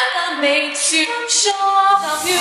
I made you make too sure of you